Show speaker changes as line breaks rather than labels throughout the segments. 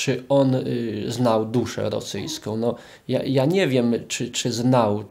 czy on y, znał duszę rosyjską. No, ja, ja nie wiem, czy, czy znał,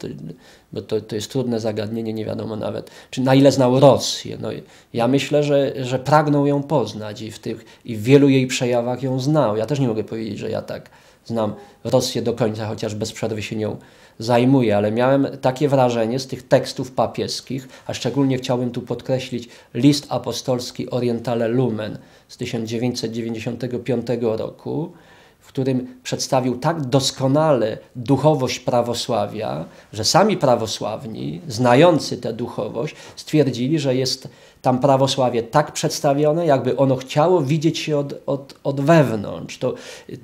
bo to, to jest trudne zagadnienie, nie wiadomo nawet, czy na ile znał Rosję. No, ja myślę, że, że pragnął ją poznać i w, tych, i w wielu jej przejawach ją znał. Ja też nie mogę powiedzieć, że ja tak znam Rosję do końca, chociaż bez przerwy się nią zajmuję, ale miałem takie wrażenie z tych tekstów papieskich, a szczególnie chciałbym tu podkreślić list apostolski Orientale Lumen z 1995 roku, w którym przedstawił tak doskonale duchowość prawosławia, że sami prawosławni, znający tę duchowość, stwierdzili, że jest tam prawosławie tak przedstawione, jakby ono chciało widzieć się od, od, od wewnątrz. To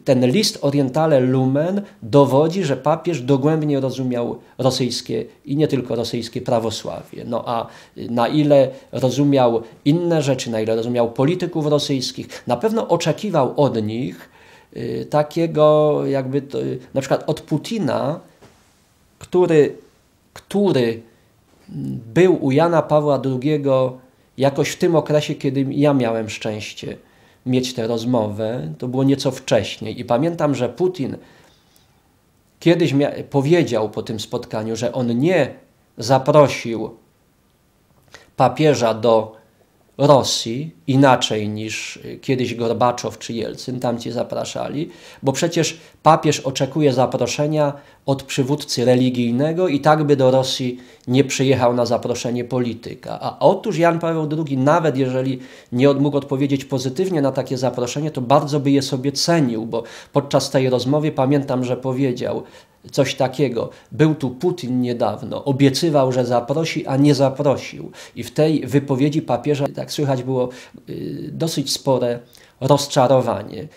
ten list Orientale Lumen dowodzi, że papież dogłębnie rozumiał rosyjskie i nie tylko rosyjskie prawosławie. No a na ile rozumiał inne rzeczy, na ile rozumiał polityków rosyjskich, na pewno oczekiwał od nich takiego jakby to, na przykład od Putina, który, który był u Jana Pawła II jakoś w tym okresie, kiedy ja miałem szczęście mieć tę rozmowę, to było nieco wcześniej. I pamiętam, że Putin kiedyś powiedział po tym spotkaniu, że on nie zaprosił papieża do Rosji inaczej niż kiedyś Gorbaczow czy Jelcyn, tam ci zapraszali, bo przecież papież oczekuje zaproszenia od przywódcy religijnego i tak by do Rosji nie przyjechał na zaproszenie polityka. A otóż Jan Paweł II, nawet jeżeli nie mógł odpowiedzieć pozytywnie na takie zaproszenie, to bardzo by je sobie cenił, bo podczas tej rozmowy pamiętam, że powiedział, coś takiego. Był tu Putin niedawno, obiecywał, że zaprosi, a nie zaprosił. I w tej wypowiedzi papieża, tak słychać, było y, dosyć spore rozczarowanie.